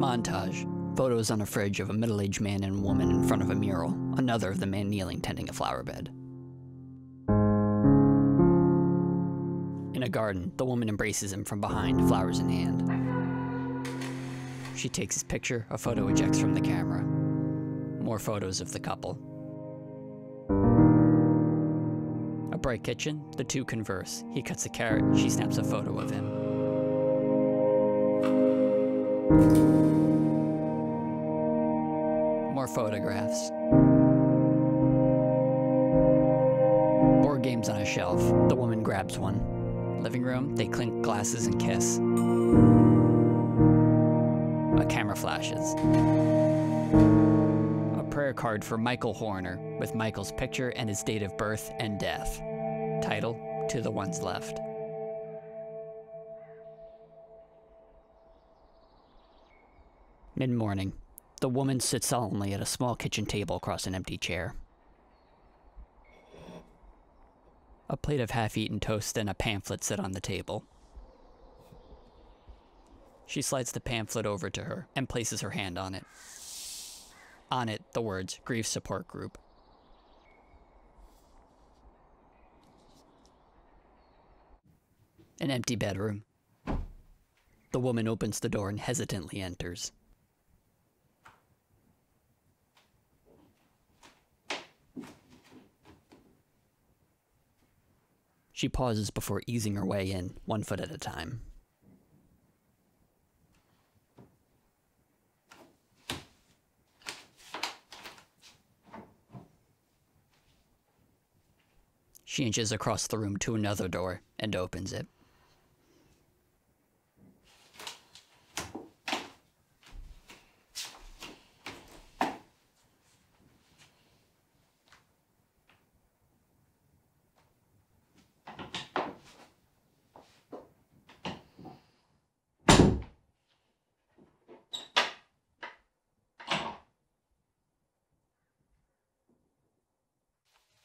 Montage. Photos on a fridge of a middle aged man and woman in front of a mural, another of the man kneeling tending a flower bed. In a garden, the woman embraces him from behind, flowers in hand. She takes his picture, a photo ejects from the camera. More photos of the couple. A bright kitchen, the two converse. He cuts a carrot, she snaps a photo of him. Photographs. Board games on a shelf. The woman grabs one. Living room, they clink glasses and kiss. A camera flashes. A prayer card for Michael Horner with Michael's picture and his date of birth and death. Title To the Ones Left. Mid morning, the woman sits solemnly at a small kitchen table across an empty chair. A plate of half eaten toast and a pamphlet sit on the table. She slides the pamphlet over to her and places her hand on it. On it, the words Grief Support Group. An empty bedroom. The woman opens the door and hesitantly enters. She pauses before easing her way in, one foot at a time. She inches across the room to another door and opens it.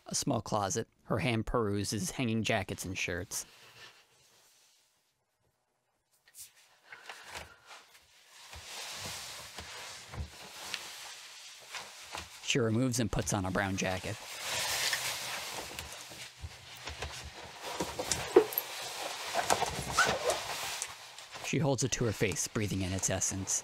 A small closet. Her hand peruses hanging jackets and shirts. She removes and puts on a brown jacket. She holds it to her face, breathing in its essence.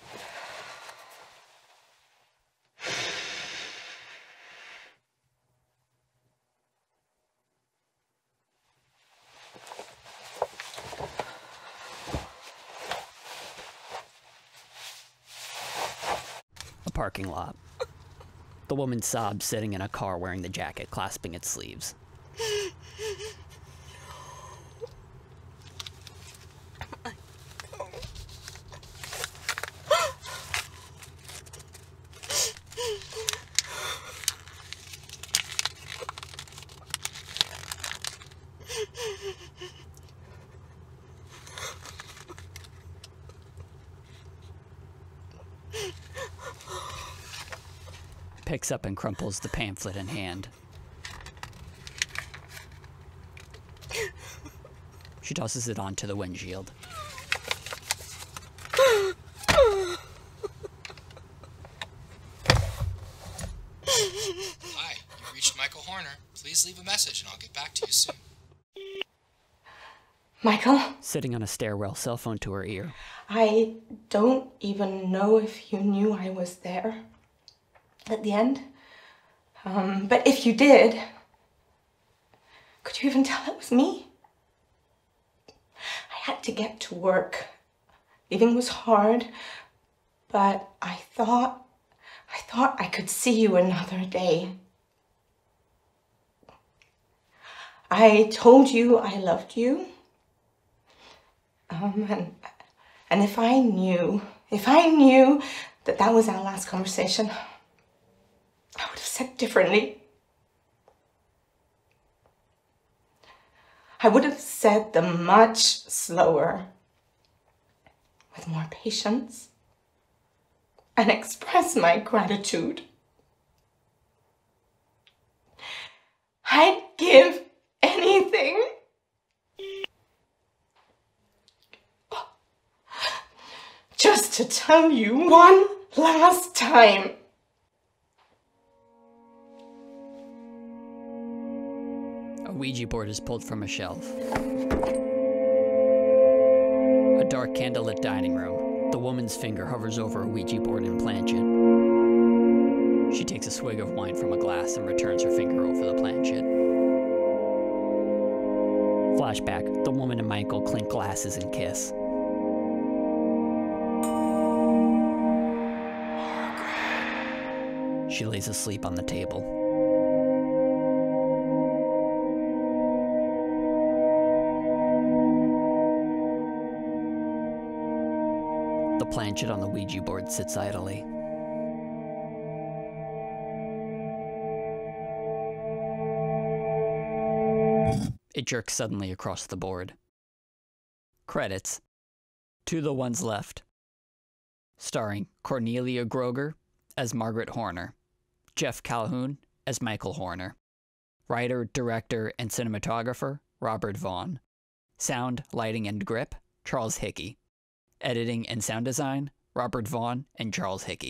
Parking lot. The woman sobs sitting in a car wearing the jacket, clasping its sleeves. Picks up and crumples the pamphlet in hand. She tosses it onto the windshield. Hi, you reached Michael Horner. Please leave a message and I'll get back to you soon. Michael, Sitting on a stairwell, cell phone to her ear. I don't even know if you knew I was there at the end. Um, but if you did, could you even tell it was me? I had to get to work. Leaving was hard, but I thought, I thought I could see you another day. I told you I loved you. Um, and, and if I knew, if I knew that that was our last conversation, I would have said differently. I would have said them much slower, with more patience, and expressed my gratitude. I'd give anything. Just to tell you one last time. A Ouija board is pulled from a shelf. A dark candlelit dining room. The woman's finger hovers over a Ouija board and planchette. She takes a swig of wine from a glass and returns her finger over the planchette. Flashback the woman and Michael clink glasses and kiss. She lays asleep on the table. The planchette on the Ouija board sits idly. It jerks suddenly across the board. Credits. To the ones left. Starring Cornelia Groger as Margaret Horner, Jeff Calhoun as Michael Horner, writer, director, and cinematographer Robert Vaughn, sound, lighting, and grip Charles Hickey, editing and sound design Robert Vaughn and Charles Hickey.